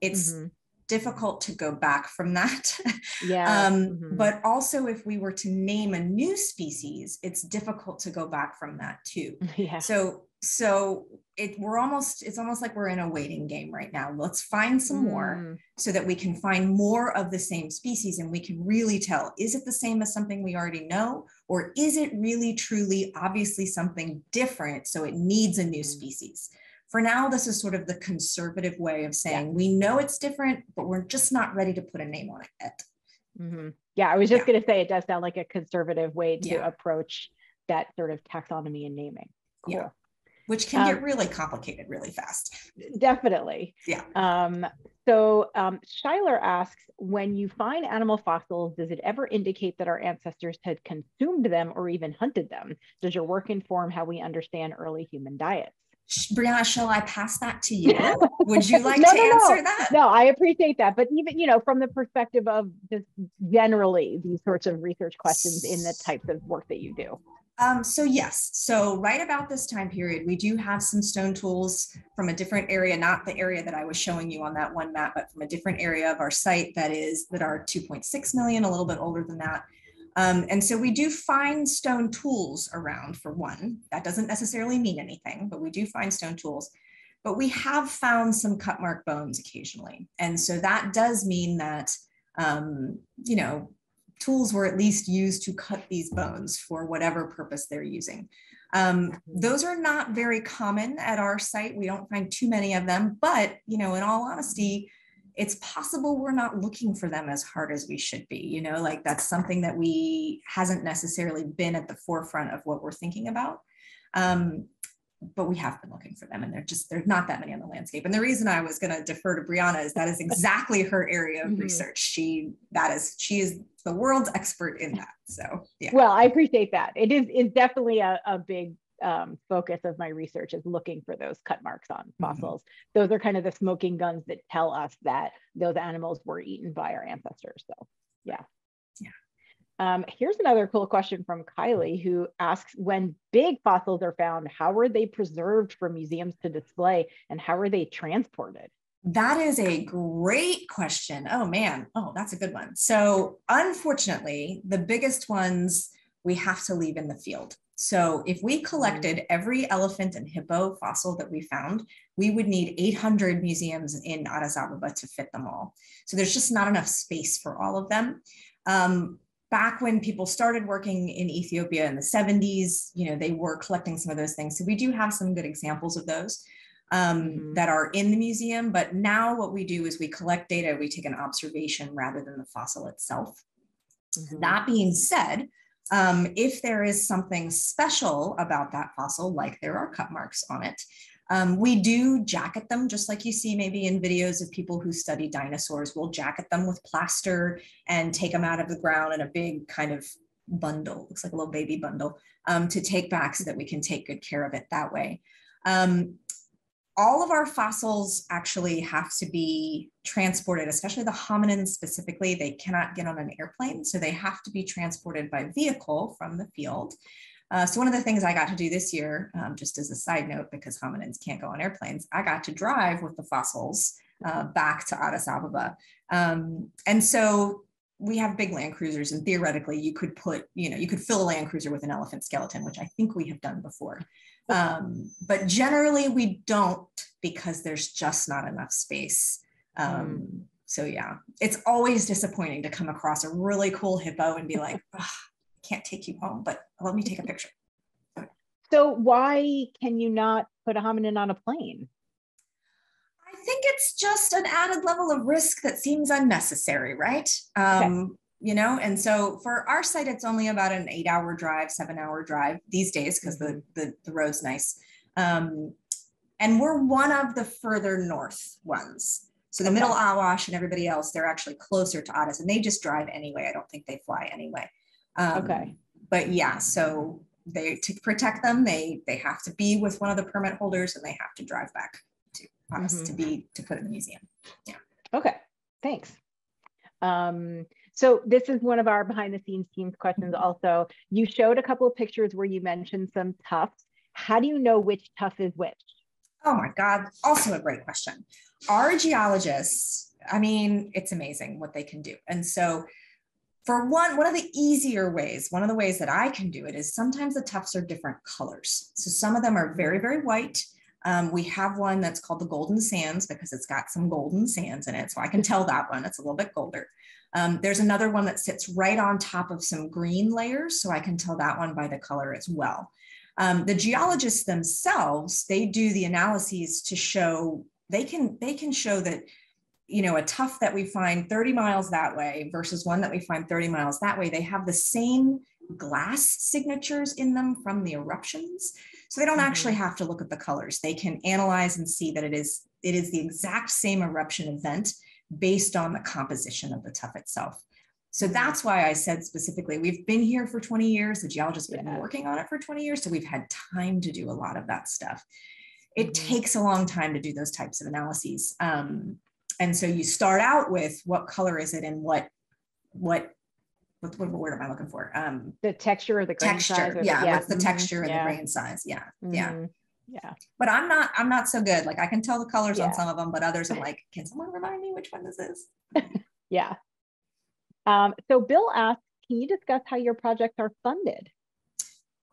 It's mm-hmm. difficult to go back from that. Yeah. um, mm-hmm. But also, if we were to name a new species, it's difficult to go back from that too. Yeah. So, so it we're almost it's almost like we're in a waiting game right now. Let's find some mm. more so that we can find more of the same species and we can really tell is it the same as something we already know or is it really truly obviously something different so it needs a new mm. species for now, this is sort of the conservative way of saying yeah. we know it's different, but we're just not ready to put a name on it yet. Mm-hmm. Yeah, I was just yeah. going to say it does sound like a conservative way to yeah. approach that sort of taxonomy and naming. Cool. Yeah. Which can um, get really complicated really fast. Definitely. Yeah. Um, so um, Schuyler asks, when you find animal fossils, does it ever indicate that our ancestors had consumed them or even hunted them? Does your work inform how we understand early human diets? Briana, shall I pass that to you? Would you like no, to no, answer no. that? No, I appreciate that. But even, you know, from the perspective of just generally these sorts of research questions in the types of work that you do. Um, so yes, so right about this time period, we do have some stone tools from a different area, not the area that I was showing you on that one map, but from a different area of our site that is that are 2.6 million, a little bit older than that. Um, and so we do find stone tools around for one. That doesn't necessarily mean anything, but we do find stone tools. But we have found some cut mark bones occasionally. And so that does mean that, um, you know, tools were at least used to cut these bones for whatever purpose they're using. Um, those are not very common at our site. We don't find too many of them, but, you know, in all honesty, it's possible we're not looking for them as hard as we should be you know like that's something that we hasn't necessarily been at the forefront of what we're thinking about. Um, but we have been looking for them and they're just there's not that many on the landscape. And the reason i was going to defer to Briana is that is exactly her area of mm-hmm. research. She that is she is the world's expert in that so yeah. Well i appreciate that. It is is definitely a, a big um, focus of my research is looking for those cut marks on mm-hmm. fossils. Mm-hmm. Those are kind of the smoking guns that tell us that those animals were eaten by our ancestors. So, yeah. Yeah. Um, here's another cool question from Kylie who asks When big fossils are found, how are they preserved for museums to display and how are they transported? That is a great question. Oh man, oh, that's a good one. So, unfortunately, the biggest ones we have to leave in the field. So if we collected mm. every elephant and hippo fossil that we found, we would need 800 museums in Addis Ababa to fit them all. So there's just not enough space for all of them. Um, back when people started working in Ethiopia in the 70s, you know, they were collecting some of those things. So we do have some good examples of those. um, mm-hmm. that are in the museum. But now what we do is we collect data, we take an observation rather than the fossil itself. Mm-hmm. That being said, um, if there is something special about that fossil, like there are cut marks on it, um, we do jacket them, just like you see maybe in videos of people who study dinosaurs. We'll jacket them with plaster and take them out of the ground in a big kind of bundle, looks like a little baby bundle, um, to take back so that we can take good care of it that way. Um, all of our fossils actually have to be transported, especially the hominins specifically. They cannot get on an airplane, so they have to be transported by vehicle from the field. Uh, so one of the things I got to do this year, um, just as a side note, because hominins can't go on airplanes, I got to drive with the fossils uh, back to Addis Ababa. Um, and so we have big land cruisers and theoretically you could put, you know, you could fill a land cruiser with an elephant skeleton, which I think we have done before. Um, but generally we don't because there's just not enough space. Um, mm. So yeah, it's always disappointing to come across a really cool hippo and be like, I can't take you home, but let me take a picture. So why can you not put a hominin on a plane? I think it's just an added level of risk that seems unnecessary, right? Um, okay. You know, and so for our site, it's only about an eight hour drive, seven hour drive these days because the, mm-hmm. the, the road's nice. Um, and we're one of the further north ones. So the okay. middle Awash and everybody else, they're actually closer to Addis and they just drive anyway. I don't think they fly anyway. Um, okay. But yeah, so they to protect them, they they have to be with one of the permit holders and they have to drive back to us mm-hmm. to be to put in the museum. Yeah. Okay. Thanks. Um, so this is one of our behind the scenes teams questions mm-hmm. also. You showed a couple of pictures where you mentioned some tuffs. How do you know which tuff is which? Oh my God, also a great question. Our geologists, I mean, it's amazing what they can do. And so for one, one of the easier ways, one of the ways that I can do it is sometimes the tuffs are different colors. So some of them are very, very white. Um, we have one that's called the golden sands because it's got some golden sands in it. So I can tell that one, it's a little bit golder. Um, there's another one that sits right on top of some green layers. So I can tell that one by the color as well. Um, the geologists themselves, they do the analyses to show, they can, they can show that you know, a tuff that we find 30 miles that way versus one that we find 30 miles that way, they have the same glass signatures in them from the eruptions. So they don't mm-hmm. actually have to look at the colors. They can analyze and see that it is it is the exact same eruption event based on the composition of the tuff itself. So mm-hmm. that's why I said specifically, we've been here for 20 years. The geologists have been working on it for 20 years. So we've had time to do a lot of that stuff. It mm-hmm. takes a long time to do those types of analyses. Um, and so you start out with what color is it and what what what, what word am I looking for? Um, the texture or the grain texture. size. yeah, the, yeah, what's the mm-hmm. texture and yeah. the grain size? Yeah, mm-hmm. yeah, yeah. But I'm not. I'm not so good. Like I can tell the colors yeah. on some of them, but others are like, can someone remind me which one this is? yeah. Um, so Bill asked, can you discuss how your projects are funded?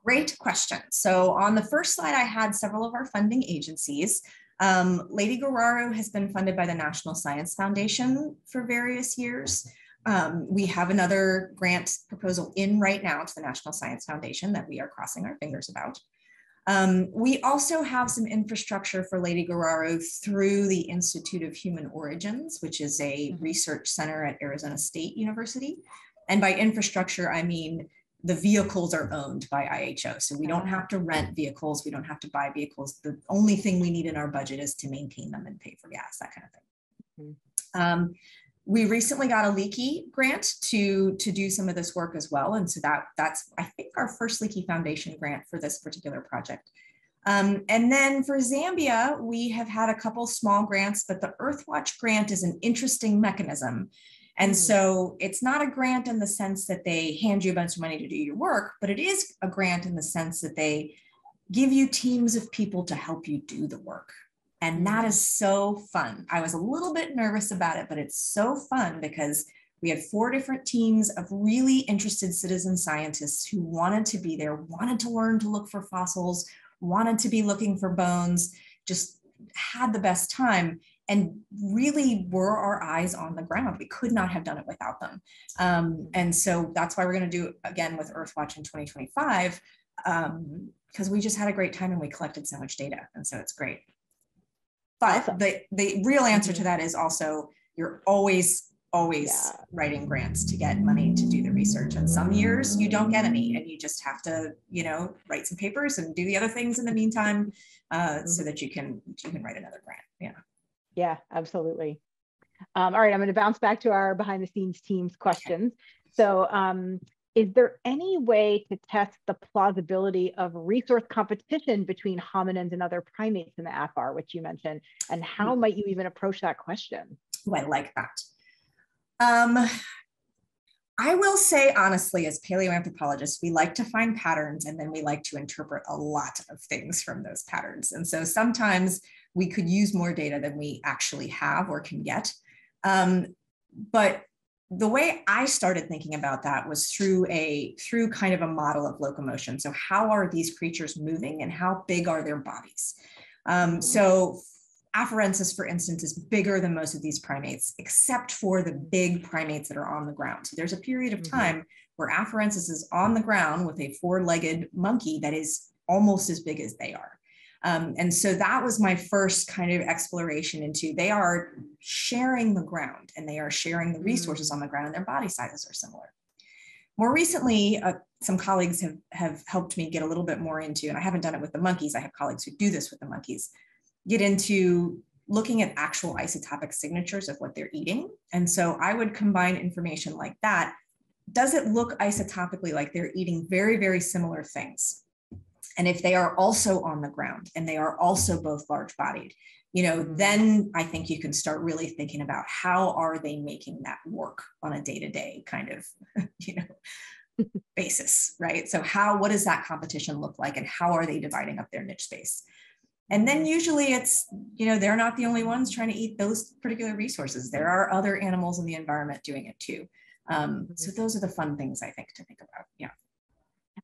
Great question. So on the first slide, I had several of our funding agencies. Um, Ledi-Geraru has been funded by the National Science Foundation for various years. Um, we have another grant proposal in right now to the National Science Foundation that we are crossing our fingers about. Um, we also have some infrastructure for Ledi-Geraru through the Institute of Human Origins, which is a mm-hmm. research center at Arizona State University. And by infrastructure, I mean the vehicles are owned by IHO. So we don't have to rent vehicles. We don't have to buy vehicles. The only thing we need in our budget is to maintain them and pay for gas, that kind of thing. Mm-hmm. Um, we recently got a Leakey grant to, to do some of this work as well. And so that, that's, I think, our first Leakey Foundation grant for this particular project. Um, and then for Zambia, we have had a couple small grants, but the Earthwatch grant is an interesting mechanism and mm-hmm. so it's not a grant in the sense that they hand you a bunch of money to do your work, but it is a grant in the sense that they give you teams of people to help you do the work. And that mm-hmm. so fun. I was a little bit nervous about it, but it's so fun because we had four different teams of really interested citizen scientists who wanted to be there, wanted to learn to look for fossils, wanted to be looking for bones, just had the best time and really were our eyes on the ground. We could not have done it without them. Um, and so that's why we're going to do it again with Earthwatch in 2025, because um, we just had a great time and we collected so much data. And so it's great. But awesome. the the real answer mm-hmm. to that is also you're always always yeah. writing grants to get money to do the research and some years you don't get any and you just have to you know write some papers and do the other things in the meantime uh, mm-hmm. so that you can you can write another grant yeah yeah absolutely um, all right i'm going to bounce back to our behind the scenes teams questions okay. so um, is there any way to test the plausibility of resource competition between hominins and other primates in the AFAR, which you mentioned? And how hmm. might you even approach that question? Oh, I like that. Um, I will say honestly, as paleoanthropologists, we like to find patterns and then we like to interpret a lot of things from those patterns. And so sometimes we could use more data than we actually have or can get. Um, but the way I started thinking about that was through a through kind of a model of locomotion. So how are these creatures moving and how big are their bodies? Um, so Afarensis, for instance, is bigger than most of these primates, except for the big primates that are on the ground. So there's a period of mm-hmm. time mm-hmm. where Afarensis is on the ground with a four-legged monkey that is almost as big as they are. Um, and so that was my first kind of exploration into they are sharing the ground and they are sharing the resources mm. on the ground and their body sizes are similar. More recently, uh, some colleagues have, have helped me get a little bit more into, and I haven't done it with the monkeys, I have colleagues who do this with the monkeys, get into looking at actual isotopic signatures of what they're eating. And so I would combine information like that. Does it look isotopically like they're eating very, very similar things? And if they are also on the ground and they are also both large bodied, you know, mm-hmm. then I think you can start really thinking about how are they making that work on a day to day kind of, you know, basis, right? So how, what does that competition look like and how are they dividing up their niche space? And then usually it's, you know, they're not the only ones trying to eat those particular resources. There are other animals in the environment doing it too. Um, so mm-hmm. those are the fun things I think to think about. Yeah.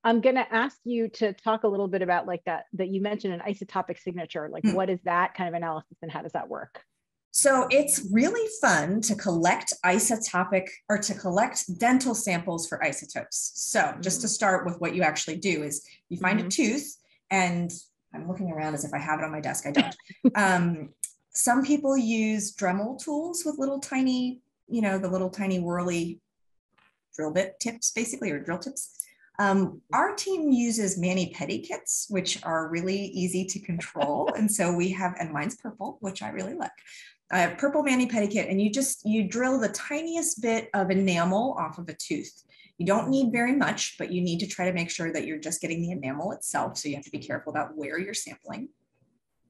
I'm going to ask you to talk a little bit about like that, that you mentioned an isotopic signature. Like, mm. what is that kind of analysis and how does that work? So it's really fun to collect isotopic or to collect dental samples for isotopes. So mm. just to start with what you actually do is you find mm-hmm. a tooth and I'm looking around as if I have it on my desk. I don't. um, some people use Dremel tools with little tiny, you know, the little tiny whirly drill bit tips basically, or drill tips. Um, our team uses mani-pedi kits, which are really easy to control. and so we have, and mine's purple, which I really like. I have purple mani-pedi kit, and you just, you drill the tiniest bit of enamel off of a tooth. You don't need very much, but you need to try to make sure that you're just getting the enamel itself. So you have to be careful about where you're sampling.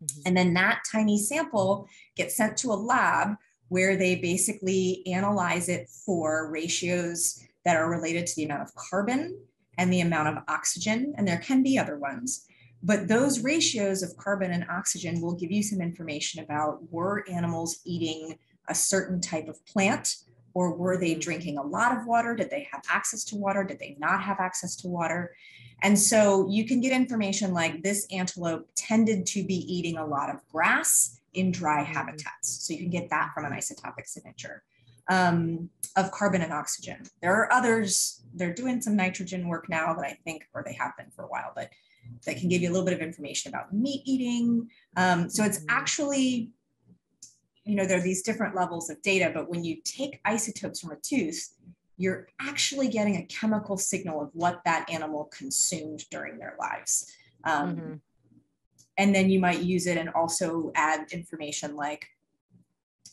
Mm-hmm. And then that tiny sample gets sent to a lab where they basically analyze it for ratios that are related to the amount of carbon and the amount of oxygen, and there can be other ones. But those ratios of carbon and oxygen will give you some information about were animals eating a certain type of plant or were they drinking a lot of water? Did they have access to water? Did they not have access to water? And so you can get information like this antelope tended to be eating a lot of grass in dry mm-hmm. habitats. So you can get that from an isotopic signature um, of carbon and oxygen. There are others, they're doing some nitrogen work now that I think, or they have been for a while, but that can give you a little bit of information about meat eating. Um, so it's mm-hmm. actually, you know, there are these different levels of data, but when you take isotopes from a tooth, you're actually getting a chemical signal of what that animal consumed during their lives. Um, mm-hmm. And then you might use it and also add information like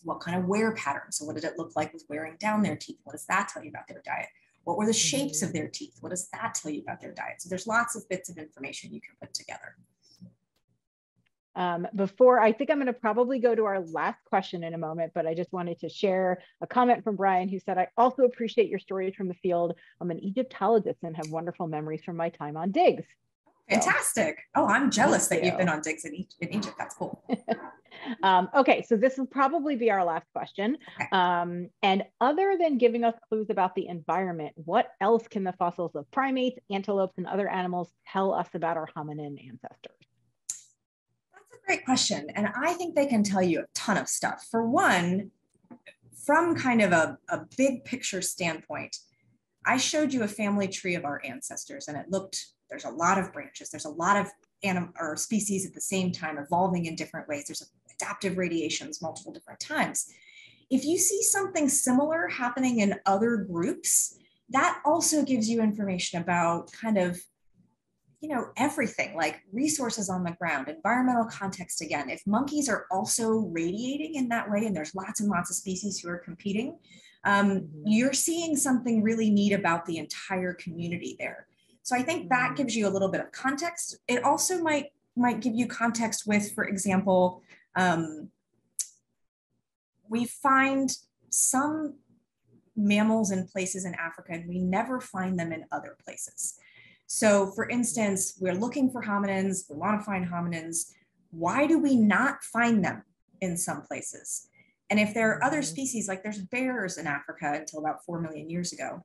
what kind of wear pattern. So what did it look like with wearing down their teeth? What does that tell you about their diet? What were the shapes of mm-hmm. their teeth? What does that tell you about their diet? So there's lots of bits of information you can put together. Um, before, I think I'm going to probably go to our last question in a moment, but I just wanted to share a comment from Brian who said, I also appreciate your stories from the field. I'm an Egyptologist and have wonderful memories from my time on digs. Fantastic. So, oh, I'm jealous that you. have been on digs in, in Egypt. That's cool. um, okay, so this will probably be our last question. Um, and other than giving us clues about the environment, what else can the fossils of primates, antelopes, and other animals tell us about our hominin ancestors? That's a great question. And I think they can tell you a ton of stuff. For one, from kind of a, a big picture standpoint, I showed you a family tree of our ancestors and it looked there's a lot of branches. There's a lot of animal or species at the same time evolving in different ways. There's a adaptive radiations multiple different times. If you see something similar happening in other groups, that also gives you information about kind of you know everything like resources on the ground environmental context again if monkeys are also radiating in that way and there's lots and lots of species who are competing um, mm-hmm. you're seeing something really neat about the entire community there so i think that mm-hmm. gives you a little bit of context it also might might give you context with for example um, we find some mammals in places in Africa and we never find them in other places. So for instance, we're looking for hominins, we want to find hominins. Why do we not find them in some places? And if there are other mm-hmm. species, like there's bears in Africa until about 4 million years ago,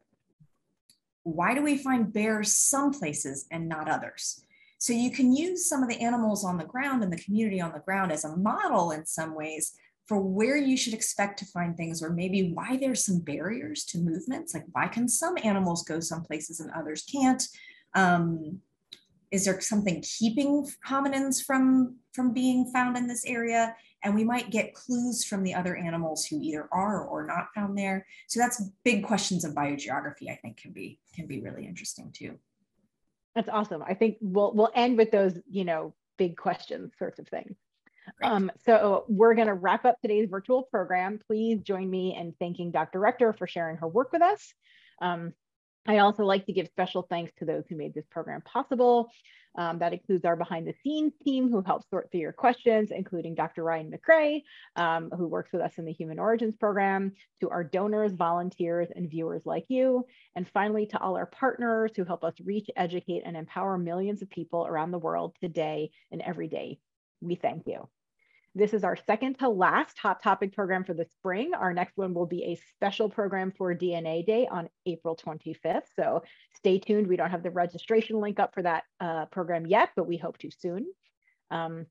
why do we find bears some places and not others? So you can use some of the animals on the ground and the community on the ground as a model in some ways for where you should expect to find things or maybe why there's some barriers to movements like why can some animals go some places and others can't? Um, is there something keeping hominins from from being found in this area? And we might get clues from the other animals who either are or not found there. So that's big questions of biogeography i think can be can be really interesting too that's awesome i think we'll we'll end with those you know big questions sorts of things um, so we're going to wrap up today's virtual program. Please join me in thanking Dr. Rector for sharing her work with us. Um, I also like to give special thanks to those who made this program possible. Um, that includes our behind the scenes team who helped sort through your questions, including Dr. Ryan McRae, um, who works with us in the Human Origins Program, to our donors, volunteers, and viewers like you. And finally, to all our partners who help us reach, educate, and empower millions of people around the world today and every day. We thank you. This is our second to last Hot Topic program for the spring. Our next one will be a special program for DNA Day on April 25th. So stay tuned. We don't have the registration link up for that uh, program yet, but we hope to soon. Um,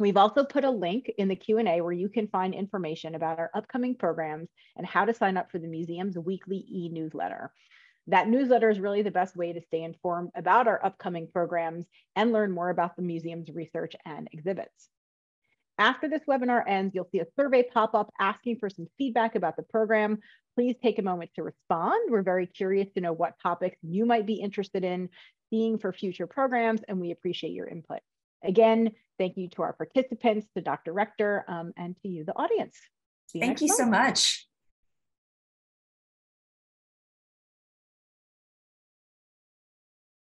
We've also put a link in the Q&A where you can find information about our upcoming programs and how to sign up for the museum's weekly e-newsletter. That newsletter is really the best way to stay informed about our upcoming programs and learn more about the museum's research and exhibits. After this webinar ends, you'll see a survey pop up asking for some feedback about the program. Please take a moment to respond. We're very curious to know what topics you might be interested in seeing for future programs, and we appreciate your input. Again, thank you to our participants, to Dr. Rector, um, and to you, the audience. thank you month. so much.